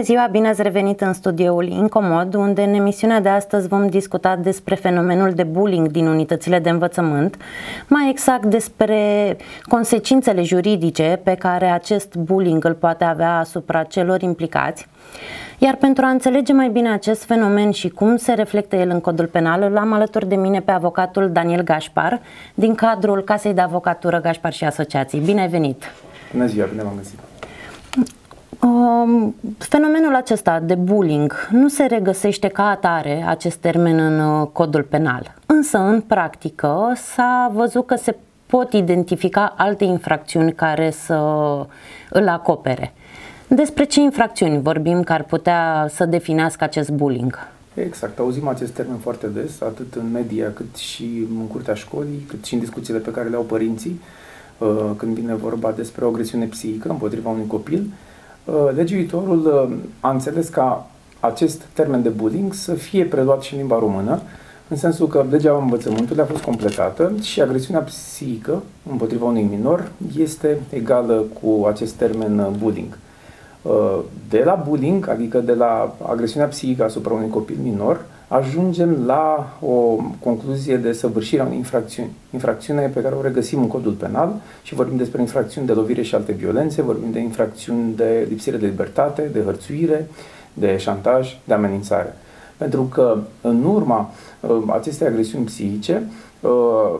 Bună ziua, bine ați revenit în studioul Incomod, unde în emisiunea de astăzi vom discuta despre fenomenul de bullying din unitățile de învățământ, mai exact despre consecințele juridice pe care acest bullying îl poate avea asupra celor implicați. Iar pentru a înțelege mai bine acest fenomen și cum se reflectă el în codul penal, îl am alături de mine pe avocatul Daniel Gașpar, din cadrul Casei de Avocatură Gașpar și Asociații. Bine ai venit! Bună ziua, bine v-am găsit! Um, fenomenul acesta de bullying nu se regăsește ca atare acest termen în uh, codul penal, însă în practică s-a văzut că se pot identifica alte infracțiuni care să îl acopere. Despre ce infracțiuni vorbim care ar putea să definească acest bullying? Exact, auzim acest termen foarte des, atât în media, cât și în curtea școlii, cât și în discuțiile pe care le au părinții, uh, când vine vorba despre o agresiune psihică împotriva unui copil. Uh, legiuitorul uh, a înțeles ca acest termen de bullying să fie preluat și în limba română, în sensul că legea învățământului a fost completată și agresiunea psihică împotriva unui minor este egală cu acest termen bullying. De la bullying, adică de la agresiunea psihică asupra unui copil minor, ajungem la o concluzie de săvârșire a unei infracțiuni. Infracțiune pe care o regăsim în codul penal și vorbim despre infracțiuni de lovire și alte violențe, vorbim de infracțiuni de lipsire de libertate, de hărțuire, de șantaj, de amenințare. Pentru că în urma uh, acestei agresiuni psihice, uh,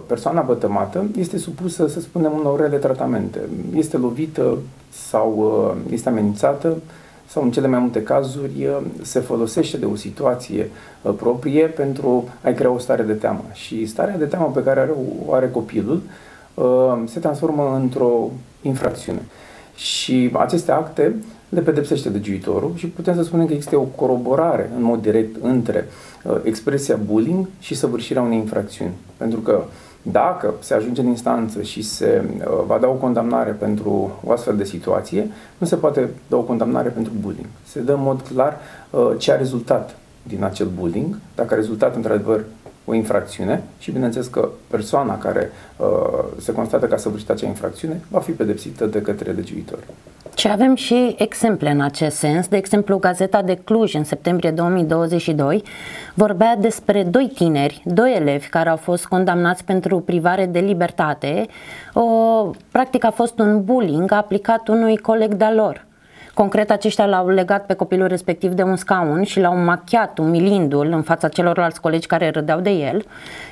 persoana vătămată este supusă, să spunem, unor rele tratamente. Este lovită sau uh, este amenințată, sau în cele mai multe cazuri uh, se folosește de o situație uh, proprie pentru a-i crea o stare de teamă. Și starea de teamă pe care are, o are copilul uh, se transformă într-o infracțiune. Și aceste acte le pedepsește legiuitorul și putem să spunem că există o coroborare în mod direct între expresia bullying și săvârșirea unei infracțiuni. Pentru că dacă se ajunge în instanță și se uh, va da o condamnare pentru o astfel de situație, nu se poate da o condamnare pentru bullying. Se dă în mod clar uh, ce a rezultat din acel bullying, dacă a rezultat într-adevăr o infracțiune și bineînțeles că persoana care uh, se constată că a săvârșit acea infracțiune va fi pedepsită de către legiuitor. Și avem și exemple în acest sens. De exemplu, Gazeta de Cluj, în septembrie 2022, vorbea despre doi tineri, doi elevi care au fost condamnați pentru privare de libertate. O, practic a fost un bullying aplicat unui coleg de-al lor. Concret, aceștia l-au legat pe copilul respectiv de un scaun și l-au machiat umilindu-l în fața celorlalți colegi care râdeau de el,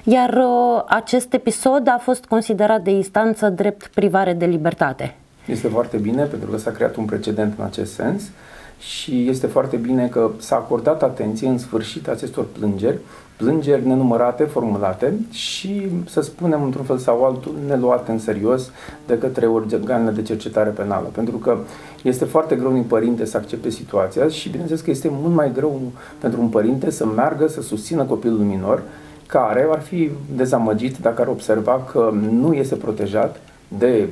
iar uh, acest episod a fost considerat de instanță drept privare de libertate. Este foarte bine pentru că s-a creat un precedent în acest sens și este foarte bine că s-a acordat atenție în sfârșit acestor plângeri, plângeri nenumărate, formulate și, să spunem într-un fel sau altul, neluate în serios de către organele de cercetare penală. Pentru că este foarte greu unui părinte să accepte situația și, bineînțeles, că este mult mai greu pentru un părinte să meargă să susțină copilul minor care ar fi dezamăgit dacă ar observa că nu este protejat de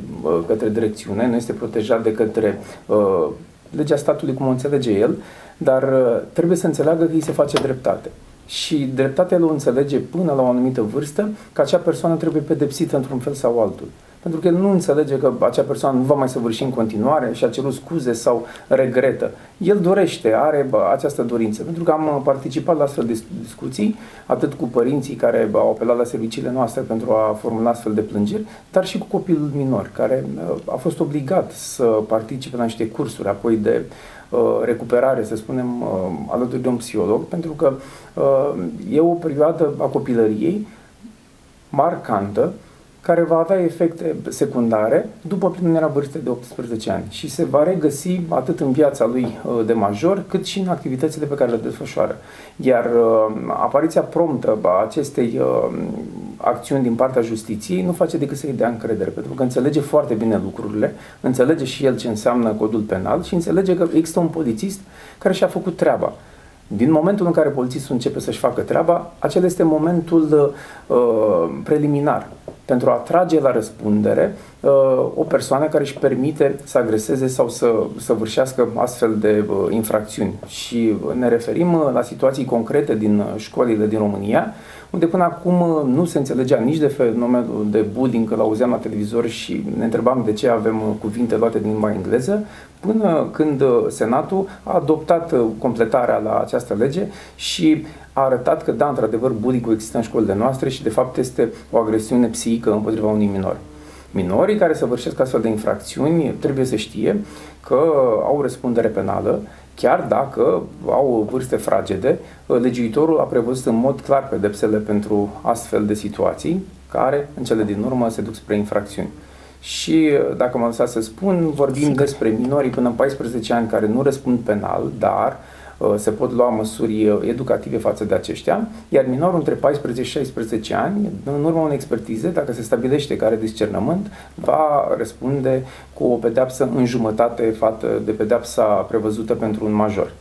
către direcțiune, nu este protejat de către uh, legea statului cum o înțelege el, dar uh, trebuie să înțeleagă că îi se face dreptate. Și dreptatea o înțelege până la o anumită vârstă că acea persoană trebuie pedepsită într-un fel sau altul pentru că el nu înțelege că acea persoană nu va mai săvârși în continuare și a cerut scuze sau regretă. El dorește, are bă, această dorință, pentru că am participat la astfel de discuții, atât cu părinții care au apelat la serviciile noastre pentru a formula astfel de plângeri, dar și cu copilul minor, care a fost obligat să participe la niște cursuri apoi de recuperare, să spunem, alături de un psiholog, pentru că e o perioadă a copilăriei marcantă, care va avea efecte secundare după plinirea vârstei de 18 ani și se va regăsi atât în viața lui uh, de major, cât și în activitățile pe care le desfășoară. Iar uh, apariția promptă a acestei uh, acțiuni din partea justiției nu face decât să-i dea încredere, pentru că înțelege foarte bine lucrurile, înțelege și el ce înseamnă codul penal și înțelege că există un polițist care și-a făcut treaba. Din momentul în care polițistul începe să-și facă treaba, acela este momentul uh, preliminar pentru a trage la răspundere uh, o persoană care își permite să agreseze sau să, să vârșească astfel de uh, infracțiuni. Și ne referim uh, la situații concrete din școlile din România, unde până acum nu se înțelegea nici de fenomenul de bullying, că l-auzeam la televizor și ne întrebam de ce avem cuvinte luate din limba engleză, până când Senatul a adoptat completarea la această lege și a arătat că, da, într-adevăr, bullying există în școlile noastre și, de fapt, este o agresiune psihică împotriva unui minor. Minorii care săvârșesc astfel de infracțiuni trebuie să știe că au răspundere penală, chiar dacă au vârste fragede, legiuitorul a prevăzut în mod clar pedepsele pentru astfel de situații, care, în cele din urmă, se duc spre infracțiuni. Și, dacă mă lăsați să spun, vorbim Sigur. despre minorii până în 14 ani care nu răspund penal, dar uh, Uh, se pot lua măsuri uh, educative față de aceștia, iar minorul între 14 și 16 ani, în urma unei expertize, dacă se stabilește care discernământ, va răspunde cu o pedeapsă în jumătate față de pedeapsa prevăzută pentru un major.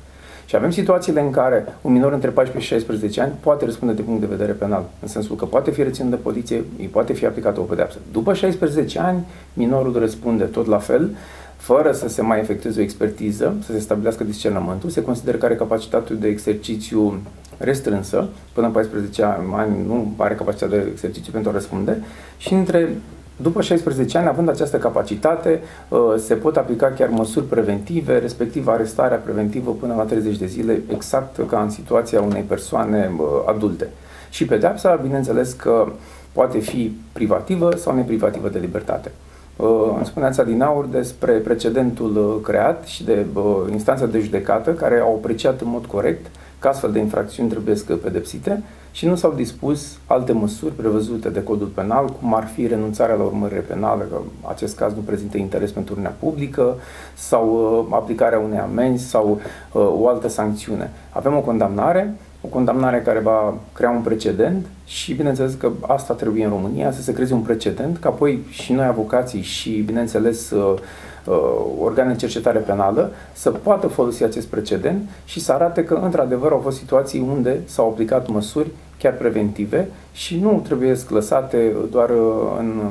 Și avem situațiile în care un minor între 14 și 16 ani poate răspunde de punct de vedere penal, în sensul că poate fi reținut de poliție, îi poate fi aplicată o pedeapsă. După 16 ani, minorul răspunde tot la fel, fără să se mai efectueze o expertiză, să se stabilească discernământul, se consideră că are capacitate de exercițiu restrânsă, până în 14 ani nu are capacitate de exercițiu pentru a răspunde și între după 16 ani, având această capacitate, uh, se pot aplica chiar măsuri preventive, respectiv arestarea preventivă până la 30 de zile, exact ca în situația unei persoane uh, adulte. Și pedeapsa, bineînțeles că poate fi privativă sau neprivativă de libertate. Uh, îmi spuneați țadinaur despre precedentul uh, creat și de uh, instanța de judecată care au apreciat în mod corect că astfel de infracțiuni trebuie să pedepsite și nu s-au dispus alte măsuri prevăzute de codul penal, cum ar fi renunțarea la urmărire penală, că acest caz nu prezintă interes pentru urmea publică, sau aplicarea unei amenzi sau o altă sancțiune. Avem o condamnare o condamnare care va crea un precedent și bineînțeles că asta trebuie în România, să se creeze un precedent, ca apoi și noi avocații și bineînțeles uh, uh, organe de cercetare penală să poată folosi acest precedent și să arate că într-adevăr au fost situații unde s-au aplicat măsuri chiar preventive și nu trebuie lăsate doar uh, în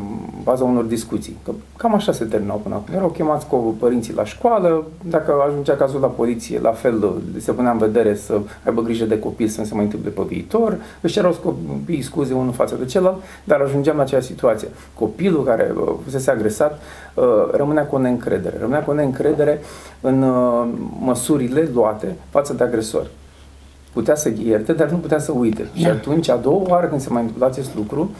baza unor discuții. Că cam așa se terminau până acum. Erau chemați cu părinții la școală, dacă ajungea cazul la poliție, la fel se punea în vedere să aibă grijă de copil să nu se mai întâmple pe viitor, își erau copiii scuze unul față de celălalt, dar ajungeam la acea situație. Copilul care uh, fusese agresat uh, rămânea cu o neîncredere. Rămânea cu o neîncredere în măsurile luate față de agresori putea să ierte, dar nu putea să uite. Da. Și atunci, a doua oară când se mai întâmplă acest lucru,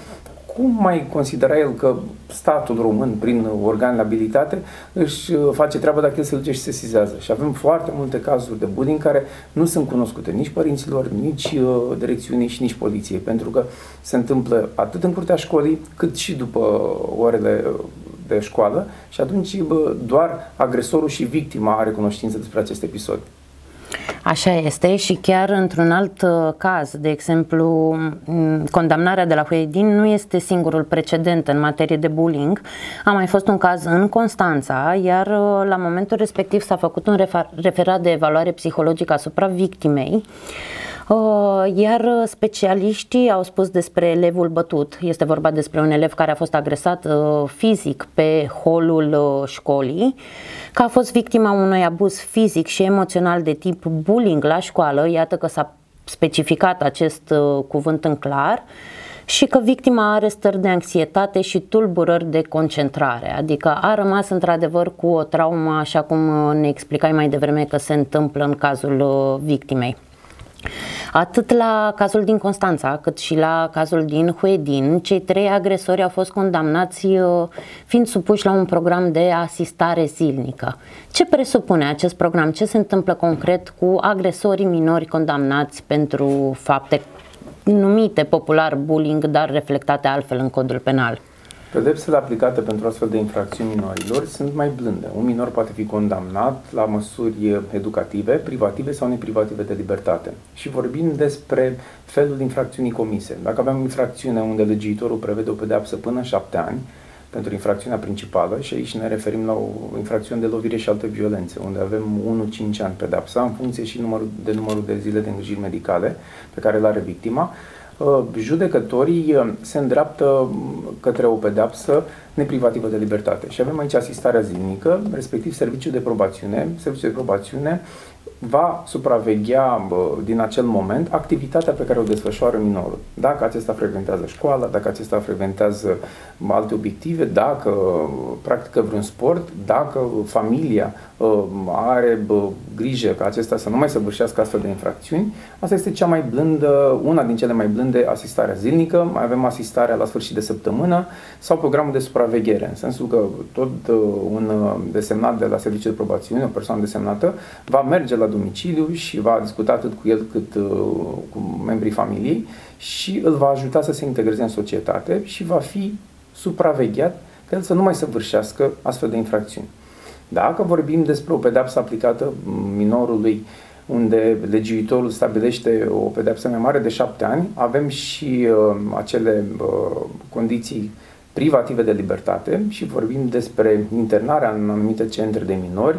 cum mai considera el că statul român, prin organele abilitate, își uh, face treaba dacă el se duce și se sizează? Și avem foarte multe cazuri de bullying care nu sunt cunoscute nici părinților, nici uh, direcțiunii și nici poliției, pentru că se întâmplă atât în curtea școlii, cât și după orele de școală și atunci bă, doar agresorul și victima are cunoștință despre acest episod. Așa este și chiar într-un alt uh, caz, de exemplu, condamnarea de la Huedin nu este singurul precedent în materie de bullying. A mai fost un caz în Constanța, iar uh, la momentul respectiv s-a făcut un referat de evaluare psihologică asupra victimei. Uh, iar specialiștii au spus despre elevul bătut. Este vorba despre un elev care a fost agresat uh, fizic pe holul uh, școlii, că a fost victima unui abuz fizic și emoțional de tip bullying la școală. Iată că s-a specificat acest cuvânt în clar și că victima are stări de anxietate și tulburări de concentrare, adică a rămas într-adevăr cu o traumă, așa cum ne explicai mai devreme că se întâmplă în cazul victimei. Atât la cazul din Constanța, cât și la cazul din Huedin, cei trei agresori au fost condamnați uh, fiind supuși la un program de asistare zilnică. Ce presupune acest program? Ce se întâmplă concret cu agresorii minori condamnați pentru fapte numite popular bullying, dar reflectate altfel în codul penal? Pedepsele aplicate pentru astfel de infracțiuni minorilor sunt mai blânde. Un minor poate fi condamnat la măsuri educative, privative sau neprivative de libertate. Și vorbim despre felul infracțiunii comise. Dacă avem infracțiune unde legiuitorul prevede o pedeapsă până șapte ani, pentru infracțiunea principală și aici ne referim la o infracțiune de lovire și alte violențe, unde avem 1-5 ani pedepsa în funcție și numărul, de numărul de zile de îngrijiri medicale pe care le are victima. Judecătorii se îndreaptă către o pedeapsă neprivativă de libertate. Și avem aici asistarea zilnică, respectiv serviciul de probațiune. Serviciul de probațiune va supraveghea din acel moment activitatea pe care o desfășoară minorul. Dacă acesta frecventează școala, dacă acesta frecventează alte obiective, dacă practică vreun sport, dacă familia ă, are grijă ca acesta să nu mai săvârșească astfel de infracțiuni, asta este cea mai blândă, una din cele mai blânde, asistarea zilnică, mai avem asistarea la sfârșit de săptămână sau programul de supraveghere, în sensul că tot ă, un desemnat de la serviciul de probațiune, o persoană desemnată, va merge la domiciliu și va discuta atât cu el cât uh, cu membrii familiei și îl va ajuta să se integreze în societate și va fi supravegheat ca el să nu mai săvârșească astfel de infracțiuni. Dacă vorbim despre o pedeapsă aplicată minorului, unde legiuitorul stabilește o pedeapsă mai mare de șapte ani, avem și uh, acele uh, condiții privative de libertate și vorbim despre internarea în anumite centre de minori,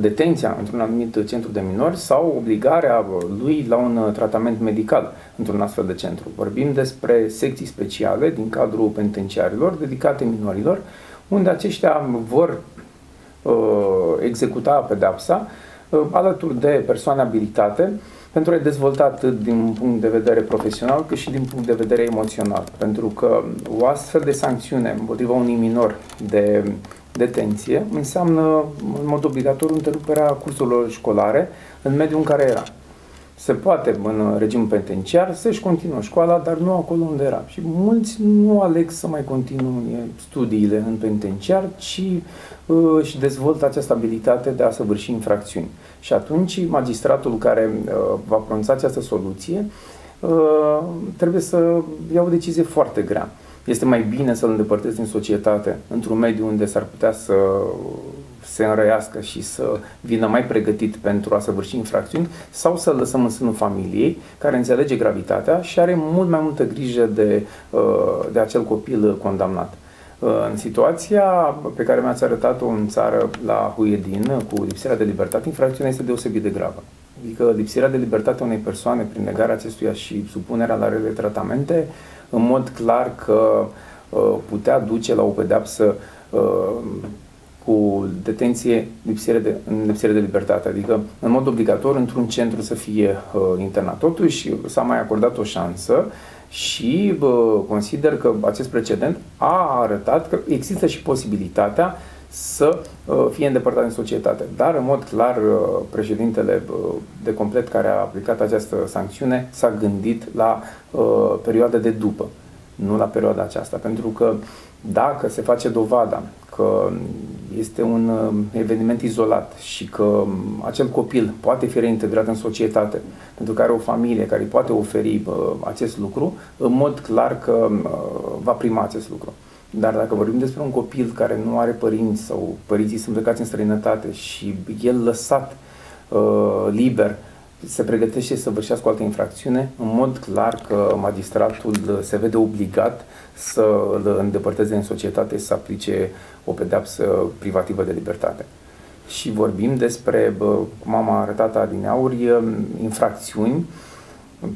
detenția într-un anumit centru de minori sau obligarea lui la un tratament medical într-un astfel de centru. Vorbim despre secții speciale din cadrul penitenciarilor dedicate minorilor, unde aceștia vor uh, executa pedepsa uh, alături de persoane abilitate pentru a dezvolta atât din punct de vedere profesional cât și din punct de vedere emoțional. Pentru că o astfel de sancțiune împotriva unui minor de detenție înseamnă în mod obligatoriu întreruperea cursurilor școlare în mediul în care era. Se poate în regim penitenciar să-și continuă școala, dar nu acolo unde era. Și mulți nu aleg să mai continue studiile în penitenciar, ci uh, își dezvoltă această abilitate de a săvârși infracțiuni. Și atunci magistratul care uh, va pronunța această soluție uh, trebuie să ia o decizie foarte grea este mai bine să-l îndepărtezi din societate, într-un mediu unde s-ar putea să se înrăiască și să vină mai pregătit pentru a săvârși infracțiuni sau să-l lăsăm în sânul familiei, care înțelege gravitatea și are mult mai multă grijă de, uh, de acel copil condamnat. Uh, în situația pe care mi-ați arătat-o în țară la Huedin, cu lipsirea de libertate, infracțiunea este deosebit de gravă. Adică lipsirea de libertate a unei persoane prin negarea acestuia și supunerea la rele tratamente în mod clar că uh, putea duce la o pedeapsă uh, cu detenție lipsire de, în lipsire de libertate, adică în mod obligatoriu într-un centru să fie uh, internat. Totuși s-a mai acordat o șansă și uh, consider că acest precedent a arătat că există și posibilitatea să uh, fie îndepărtat din societate. Dar, în mod clar, uh, președintele uh, de complet care a aplicat această sancțiune s-a gândit la perioada de după, nu la perioada aceasta. Pentru că dacă se face dovada că este un eveniment izolat și că um, acel copil poate fi reintegrat în societate, pentru că are o familie care îi poate oferi acest lucru, în mod clar că va prima acest lucru. Dar dacă vorbim despre un copil care nu are părinți sau părinții sunt plecați în străinătate și el lăsat uh, liber se pregătește să vârșească o altă infracțiune, în mod clar că magistratul se vede obligat să îl îndepărteze în societate să aplice o pedeapsă privativă de libertate. Și vorbim despre, cum am arătat adineauri, infracțiuni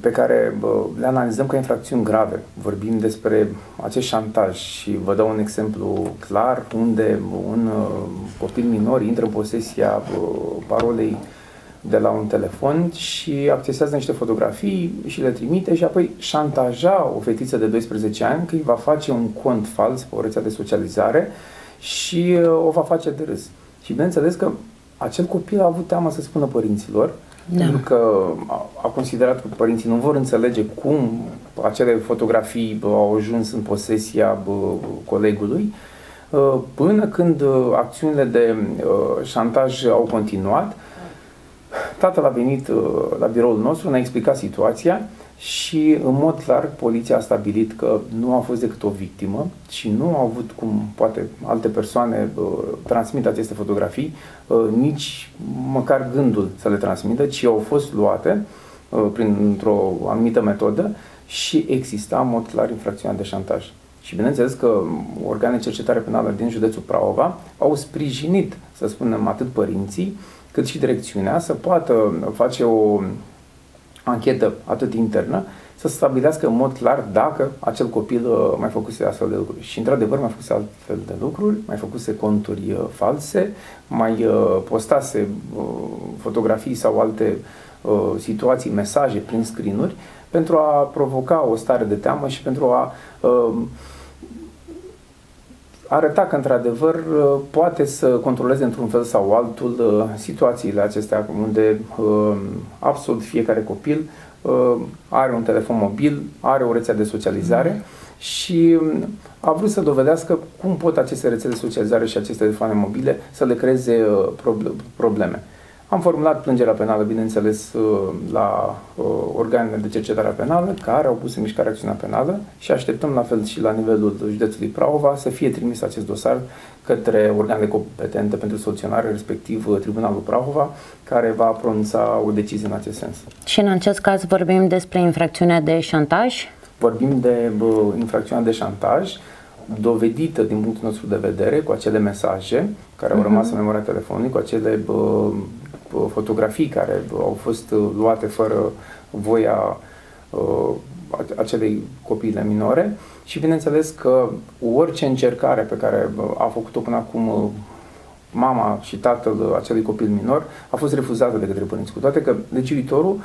pe care le analizăm ca infracțiuni grave. Vorbim despre acest șantaj și vă dau un exemplu clar unde un uh, copil minor intră în posesia parolei de la un telefon și accesează niște fotografii și le trimite și apoi șantaja o fetiță de 12 ani că îi va face un cont fals pe o rețea de socializare și uh, o va face de râs. Și bineînțeles că acel copil a avut teamă să spună părinților da. pentru că a considerat că părinții nu vor înțelege cum acele fotografii au ajuns în posesia colegului, ă, până când ă, acțiunile de ă, șantaj au continuat. Tatăl a venit la biroul nostru, ne-a explicat situația și în mod clar poliția a stabilit că nu a fost decât o victimă și nu a avut cum poate alte persoane uh, transmit aceste fotografii, uh, nici măcar gândul să le transmită, ci au fost luate uh, printr-o anumită metodă și exista în mod clar infracțiunea de șantaj. Și bineînțeles că organele de cercetare penală din județul Praova au sprijinit, să spunem, atât părinții, cât și direcțiunea să poată face o anchetă atât internă, să stabilească în mod clar dacă acel copil uh, mai făcuse astfel de lucruri. Și într-adevăr mai făcuse altfel de lucruri, mai făcuse conturi uh, false, mai uh, postase fotografii sau alte situații, mesaje prin screen pentru a provoca o stare de teamă și pentru a arăta că într-adevăr poate să controleze într-un fel sau altul situațiile acestea unde absolut fiecare copil Uh, are un telefon mobil, are o rețea de socializare mm. și um, a vrut să dovedească cum pot aceste rețele de socializare și aceste telefoane mobile să le creeze uh, probleme. Am formulat plângerea penală, bineînțeles, uh, la organele de cercetare penală, care au pus în mișcare acțiunea penală și așteptăm la fel și la nivelul județului Prahova să fie trimis acest dosar către organele competente pentru soluționare, respectiv uh, Tribunalul Prahova, care va pronunța o decizie în acest sens. Și în acest caz vorbim despre infracțiunea de șantaj? Vorbim de bă, infracțiunea de șantaj, dovedită din punctul nostru de vedere cu acele mesaje care au rămas uh-huh. în memoria telefonului, cu acele bă, bă, fotografii care bă, au fost uh, luate fără voia uh, acelei copiile minore. Și bineînțeles că orice încercare pe care a făcut-o până acum uh, mama și tatăl acelui copil minor a fost refuzată de către părinți, cu toate că legiuitorul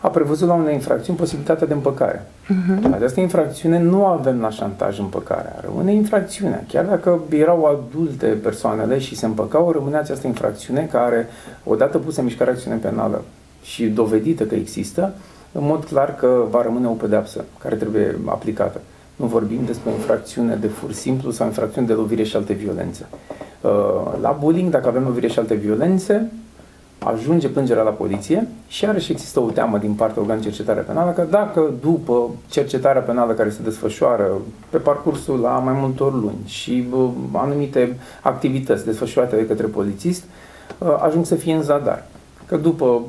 a prevăzut la unei infracțiuni posibilitatea de împăcare. Uh-huh. Această infracțiune nu avem la șantaj împăcarea, rămâne infracțiunea. Chiar dacă erau adulte persoanele și se împăcau, rămâne această infracțiune care, odată pusă în mișcare acțiune penală și dovedită că există, în mod clar că va rămâne o pedeapsă care trebuie aplicată. Nu vorbim despre infracțiune de fur simplu sau infracțiune de lovire și alte violențe. Uh, la bullying, dacă avem lovire și alte violențe, ajunge plângerea la poliție și și există o teamă din partea organului cercetare penală că dacă după cercetarea penală care se desfășoară pe parcursul la mai multor luni și uh, anumite activități desfășurate de către polițist, uh, ajung să fie în zadar. Că după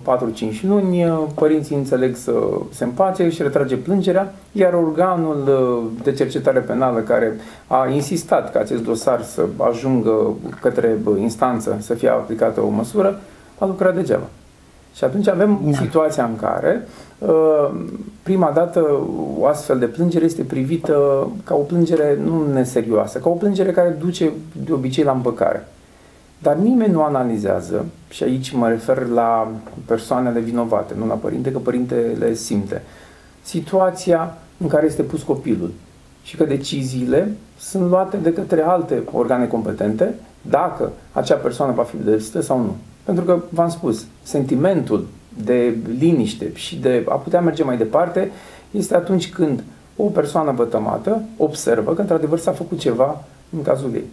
4-5 luni uh, părinții înțeleg să se împace și retrage plângerea, iar organul uh, de cercetare penală care a insistat ca acest dosar să ajungă către uh, instanță să fie aplicată o măsură, a lucrat degeaba. Și atunci avem da. situația în care prima dată o astfel de plângere este privită ca o plângere nu neserioasă, ca o plângere care duce de obicei la împăcare. Dar nimeni nu analizează, și aici mă refer la persoanele vinovate, nu la părinte, că părintele simte, situația în care este pus copilul și că deciziile sunt luate de către alte organe competente dacă acea persoană va fi pedepsită sau nu. Pentru că, v-am spus, sentimentul de liniște și de a putea merge mai departe este atunci când o persoană vătămată observă că într-adevăr s-a făcut ceva în cazul ei.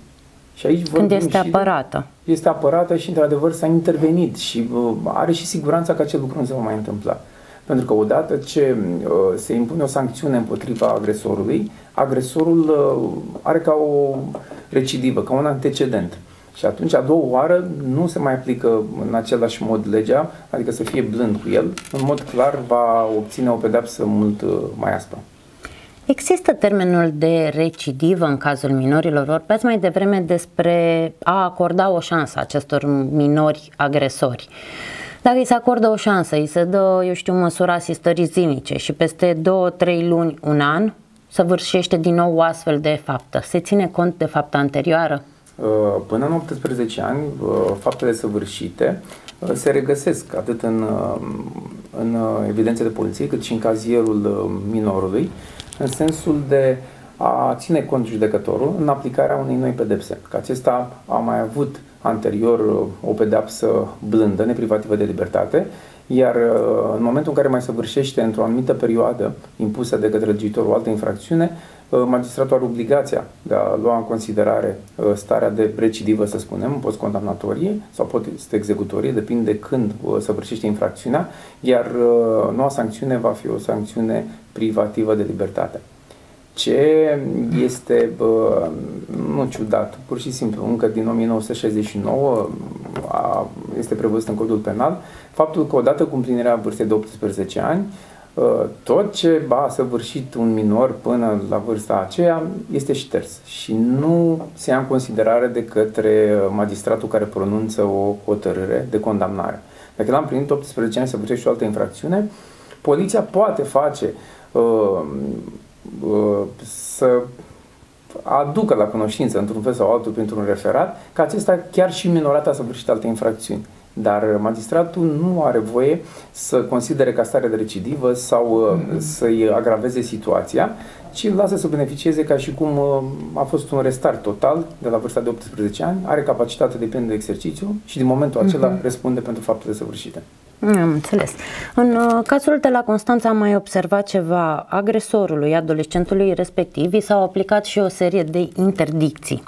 Și aici Când este apărată. Este apărată și, într-adevăr, s-a intervenit și uh, are și siguranța că acel lucru nu se va mai întâmpla. Pentru că odată ce uh, se impune o sancțiune împotriva agresorului, agresorul uh, are ca o recidivă, ca un antecedent. Și atunci, a doua oară, nu se mai aplică în același mod legea, adică să fie blând cu el. În mod clar, va obține o pedapsă mult uh, mai aspră. Există termenul de recidivă în cazul minorilor. Vorbeați mai devreme despre a acorda o șansă acestor minori agresori. Dacă îi se acordă o șansă, îi se dă, eu știu, măsura asistării zilnice și peste 2-3 luni, un an, săvârșește din nou o astfel de faptă. Se ține cont de fapta anterioară? Uh, până în 18 ani, uh, faptele săvârșite uh, se regăsesc atât în, în evidențe de poliție, cât și în cazierul minorului în sensul de a ține cont judecătorul în aplicarea unei noi pedepse. Că acesta a mai avut anterior uh, o pedepsă blândă, neprivativă de libertate, iar uh, în momentul în care mai săvârșește într-o anumită perioadă impusă de către legiuitorul o altă infracțiune, uh, magistratul are obligația de a lua în considerare starea de recidivă, să spunem, post-condamnatorie sau post-executorie, depinde de când săvârșește infracțiunea, iar noua sancțiune va fi o sancțiune privativă de libertate. Ce este, bă, nu ciudat, pur și simplu, încă din 1969 a, este prevăzut în codul penal, faptul că odată cu împlinirea vârstei de 18 ani, tot ce a săvârșit un minor până la vârsta aceea este șters și nu se ia în considerare de către magistratul care pronunță o hotărâre de condamnare. Dacă l-am plinit 18 ani să săvârșește o altă infracțiune, poliția poate face uh, uh, să aducă la cunoștință, într-un fel sau altul, printr-un referat, că acesta chiar și minorat a săvârșit alte infracțiuni. Dar magistratul nu are voie să considere ca stare de recidivă sau mm-hmm. să-i agraveze situația, ci îl lasă să beneficieze ca și cum uh, a fost un restart total de la vârsta de 18 ani, are capacitate de plin de exercițiu și din momentul acela mm-hmm. răspunde pentru faptele săvârșite. Am înțeles. În uh, cazul de la Constanța am mai observat ceva agresorului, adolescentului respectiv, i s-au aplicat și o serie de interdicții.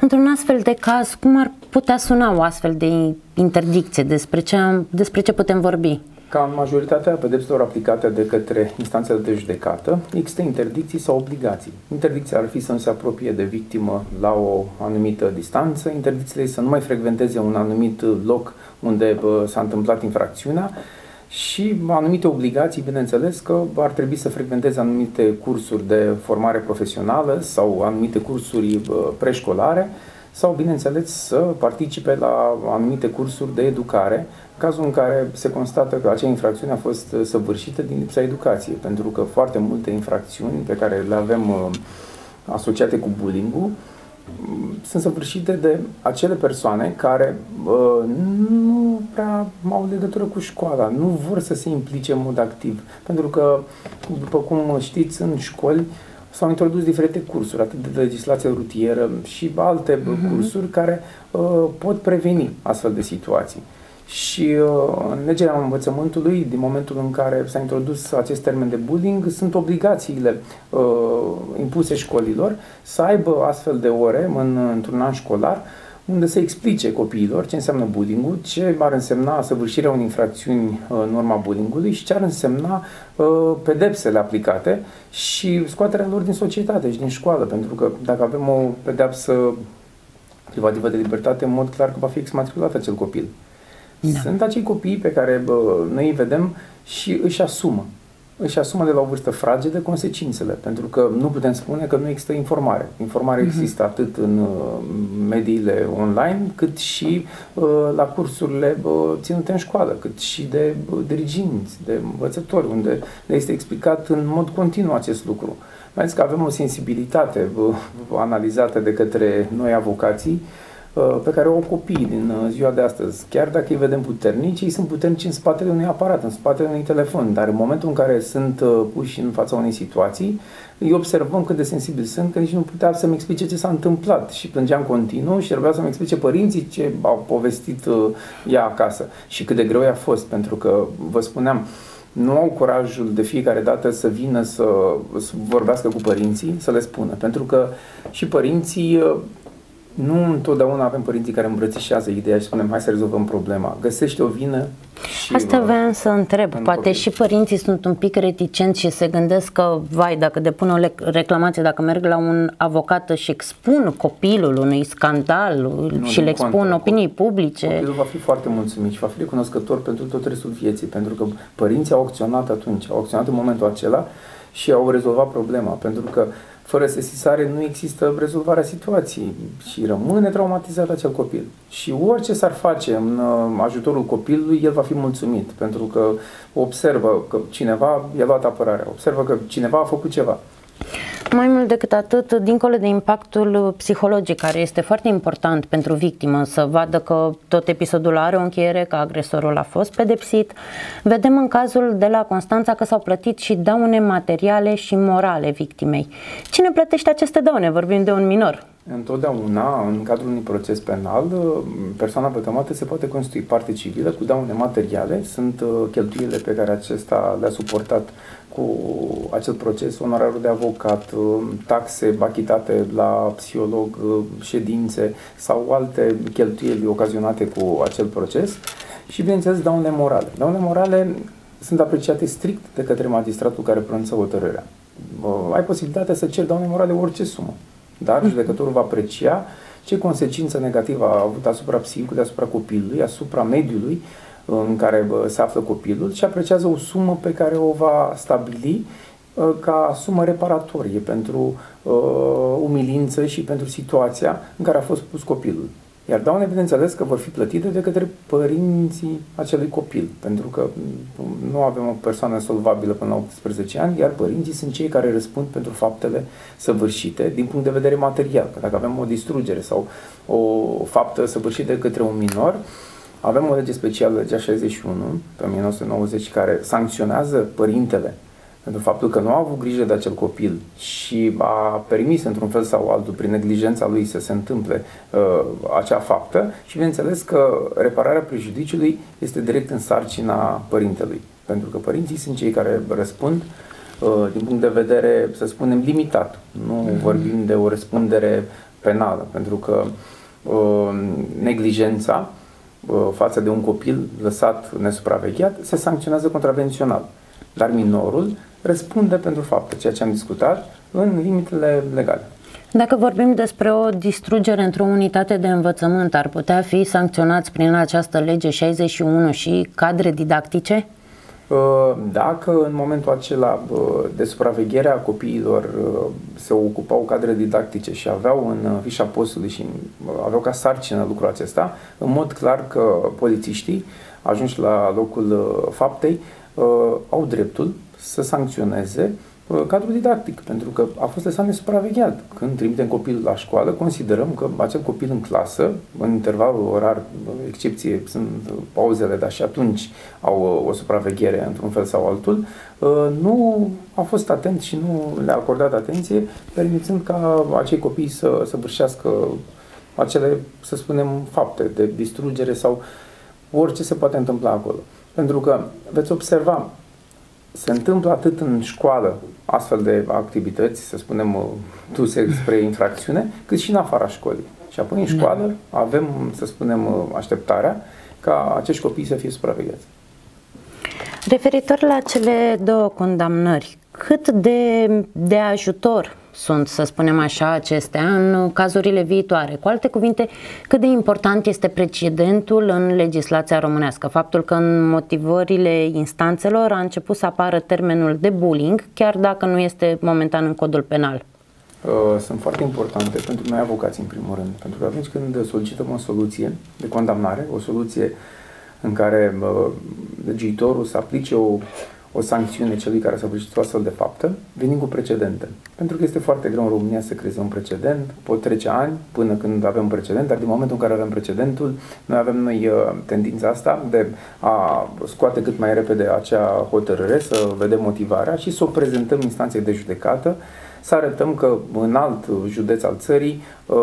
Într-un astfel de caz, cum ar putea suna o astfel de interdicție? Despre ce, am, despre ce putem vorbi? Ca în majoritatea pedepselor aplicate de către instanțele de judecată, există interdicții sau obligații. Interdicția ar fi să nu se apropie de victimă la o anumită distanță, interdicțiile să nu mai frecventeze un anumit loc unde s-a întâmplat infracțiunea și anumite obligații, bineînțeles că ar trebui să frecventeze anumite cursuri de formare profesională sau anumite cursuri preșcolare sau, bineînțeles, să participe la anumite cursuri de educare, cazul în care se constată că acea infracțiune a fost săvârșită din lipsa educației, pentru că foarte multe infracțiuni pe care le avem uh, asociate cu bullying-ul sunt săvârșite de acele persoane care uh, nu prea au legătură cu școala, nu vor să se implice în mod activ. Pentru că, după cum știți, în școli s-au introdus diferite cursuri, atât de legislație rutieră și alte uh-huh. cursuri care uh, pot preveni astfel de situații. Și uh, în legea învățământului, din momentul în care s-a introdus acest termen de bullying, sunt obligațiile uh, impuse școlilor să aibă astfel de ore în, într-un an școlar unde să explice copiilor ce înseamnă bullying ce ar însemna săvârșirea unei infracțiuni uh, în urma bullying și ce ar însemna uh, pedepsele aplicate și scoaterea lor din societate și din școală, pentru că dacă avem o pedepsă privativă de libertate, în mod clar că va fi exmatriculat acel copil. Da. Sunt acei copii pe care bă, noi îi vedem și își asumă. Își asumă de la o vârstă fragedă consecințele, pentru că nu putem spune că nu există informare. Informare uh-huh. există atât în uh, mediile online, cât și uh, la cursurile uh, ținute în școală, cât și de uh, diriginți, de învățători, unde le este explicat în mod continuu acest lucru. Mai zis că avem o sensibilitate uh, analizată de către noi avocații, Uh, pe care o au copiii din uh, ziua de astăzi. Chiar dacă îi vedem puternici, ei sunt puternici în spatele unui aparat, în spatele unui telefon, dar în momentul în care sunt uh, puși în fața unei situații, îi observăm cât de sensibili sunt, că nici nu putea să-mi explice ce s-a întâmplat și plângeam continuu și trebuia să-mi explice părinții ce au povestit ea acasă și cât de greu i-a fost, pentru că, vă spuneam, nu au curajul de fiecare dată să vină să, să vorbească cu părinții, să le spună. Pentru că și părinții nu întotdeauna avem părinții care îmbrățișează ideea și spunem hai să rezolvăm problema. Găsește o vină și Asta vreau să întreb. Poate copil. și părinții sunt un pic reticenți și se gândesc că, vai, dacă depun o reclamație, dacă merg la un avocat și expun copilul unui scandal nu, și le expun contă. opinii publice. Copilul va fi foarte mulțumit și va fi recunoscător pentru tot restul vieții, pentru că părinții au acționat atunci, au acționat în momentul acela și au rezolvat problema, pentru că fără sesizare nu există rezolvarea situației și rămâne traumatizat acel copil. Și orice s-ar face în uh, ajutorul copilului, el va fi mulțumit, pentru că observă că cineva i-a luat apărarea, observă că cineva a făcut ceva. Mai mult decât atât, dincolo de impactul psihologic, care este foarte important pentru victimă, să vadă că tot episodul are o încheiere, că agresorul a fost pedepsit, vedem în cazul de la Constanța că s-au plătit și daune materiale și morale victimei. Cine plătește aceste daune? Vorbim de un minor. Întotdeauna, în cadrul unui proces penal, persoana pătămată se poate constitui parte civilă cu daune materiale. Sunt uh, cheltuielile pe care acesta le-a suportat cu acel proces, onorarul de avocat, uh, taxe achitate la psiholog, uh, ședințe sau alte cheltuieli ocazionate cu acel proces și, bineînțeles, daune morale. Daune morale sunt apreciate strict de către magistratul care pronunță hotărârea. Ai posibilitatea să ceri daune morale orice sumă, dar judecătorul va aprecia ce consecință negativă a avut asupra psihicului, asupra copilului, asupra mediului în care se află copilul și apreciază o sumă pe care o va stabili ă, ca sumă reparatorie pentru uh, umilință și pentru situația în care a fost pus copilul. Iar daune, bineînțeles, că vor fi plătite de către părinții acelui copil, pentru că nu avem o persoană solvabilă până la 18 ani, iar părinții sunt cei care răspund pentru faptele săvârșite din punct de vedere material. Că dacă avem o distrugere sau o faptă săvârșită de către un minor, avem o lege specială, legea 61, pe 1990, care sancționează părintele pentru faptul că nu a avut grijă de acel copil și a permis într-un fel sau altul, prin neglijența lui, să se întâmple uh, acea faptă și bineînțeles că repararea prejudiciului este direct în sarcina părintelui. Pentru că părinții sunt cei care răspund uh, din punct de vedere, să spunem, limitat. Nu mm-hmm. vorbim de o răspundere penală, pentru că uh, neglijența uh, față de un copil lăsat nesupravegheat se sancționează contravențional. Dar minorul răspunde pentru fapte, ceea ce am discutat, în limitele legale. Dacă vorbim despre o distrugere într-o unitate de învățământ, ar putea fi sancționați prin această lege 61 și cadre didactice? Uh, dacă în momentul acela uh, de supraveghere a copiilor uh, se ocupau cadre didactice și aveau în fișa postului și aveau ca sarcină lucrul acesta, în mod clar că polițiștii ajunși la locul faptei au dreptul să sancționeze uh, cadrul didactic, pentru că a fost lăsat nesupravegheat. Când trimitem copilul la școală, considerăm că acel copil în clasă, în intervalul orar, excepție sunt pauzele, dar și atunci au uh, o supraveghere într-un fel sau altul, uh, nu a fost atent și nu le-a acordat atenție, permițând ca acei copii să săvârșească acele, să spunem, fapte de distrugere sau orice se poate întâmpla acolo. Pentru că veți observa, se întâmplă atât în școală astfel de activități, să spunem, uh, duse spre infracțiune, cât și în afara școlii. Și apoi în da. școală avem, să spunem, uh, așteptarea ca acești copii să fie supravegheați. Referitor la cele două condamnări, cât de, de ajutor sunt, să spunem așa, acestea în cazurile viitoare. Cu alte cuvinte, cât de important este precedentul în legislația românească? Faptul că în motivările instanțelor a început să apară termenul de bullying, chiar dacă nu este momentan în codul penal. Uh, sunt foarte importante pentru noi avocații, în primul rând. Pentru că atunci când solicităm o soluție de condamnare, o soluție în care uh, legiuitorul să aplice o o sancțiune celui care s-a vârșit o astfel de faptă, venim cu precedente. Pentru că este foarte greu în România să creeze un precedent, pot trece ani până când avem un precedent, dar din momentul în care avem precedentul, noi avem noi uh, tendința asta de a scoate cât mai repede acea hotărâre, să vedem motivarea și să o prezentăm instanței de judecată, să arătăm că în alt județ al țării uh,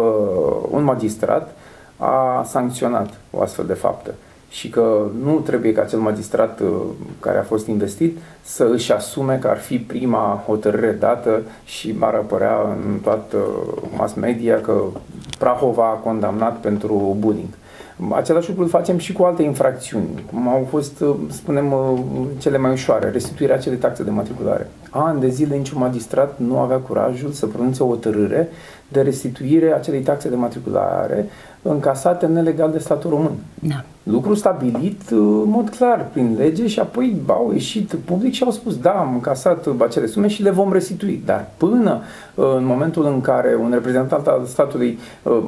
un magistrat a sancționat o astfel de faptă și că nu trebuie ca acel magistrat uh, care a fost investit să își asume că ar fi prima hotărâre dată și ar apărea în toată mass media că Prahova a condamnat pentru bullying. Același lucru îl facem și cu alte infracțiuni, cum au fost, uh, spunem, uh, cele mai ușoare, restituirea acelei taxe de matriculare. Ani de zile niciun magistrat nu avea curajul să pronunțe o hotărâre de restituire a acelei taxe de matriculare încasate nelegal de statul român. Da. Lucru stabilit uh, în mod clar prin lege și apoi au ieșit public și au spus da, am încasat acele sume și le vom restitui. Dar până în momentul în care un reprezentant al statului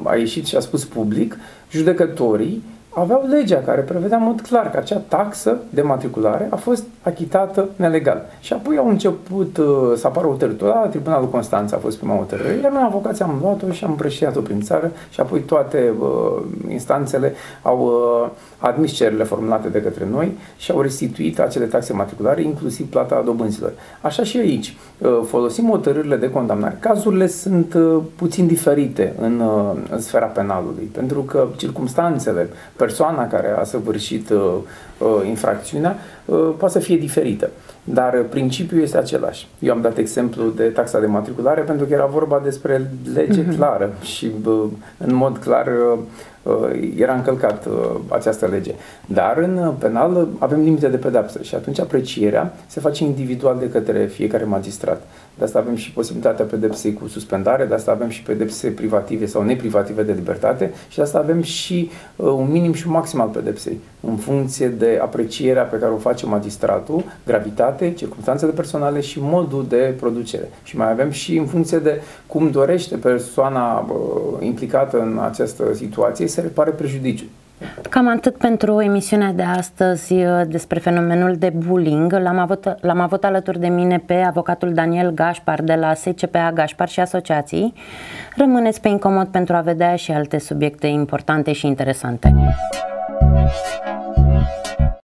a ieșit și a spus public, judecătorii aveau legea care prevedea în mod clar că acea taxă de matriculare a fost achitată nelegal. Și apoi au început uh, să apară o la Tribunalul Constanța a fost prima hotărâre, iar noi avocații am luat-o și am împrăștiat-o prin țară și apoi toate uh, instanțele au uh, admis cererile formulate de către noi și au restituit acele taxe matriculare, inclusiv plata dobânzilor. Așa și aici. Uh, folosim hotărârile de condamnare. Cazurile sunt uh, puțin diferite în, uh, în sfera penalului, pentru că circumstanțele, persoana care a săvârșit infracțiunea, poate să fie diferită. Dar principiul este același. Eu am dat exemplu de taxa de matriculare pentru că era vorba despre lege mm-hmm. clară și în mod clar era încălcat această lege. Dar în penal avem limite de pedapsă și atunci aprecierea se face individual de către fiecare magistrat. De asta avem și posibilitatea pedepsei cu suspendare, de asta avem și pedepse privative sau neprivative de libertate și de asta avem și uh, un minim și un maxim al pedepsei, în funcție de aprecierea pe care o face magistratul, gravitatea date, circunstanțele personale și modul de producere. Și mai avem și în funcție de cum dorește persoana uh, implicată în această situație să repare prejudiciul. Cam atât pentru emisiunea de astăzi uh, despre fenomenul de bullying. L-am avut, l-am avut alături de mine pe avocatul Daniel Gașpar de la SCPA Gașpar și Asociații. Rămâneți pe incomod pentru a vedea și alte subiecte importante și interesante. Thank you.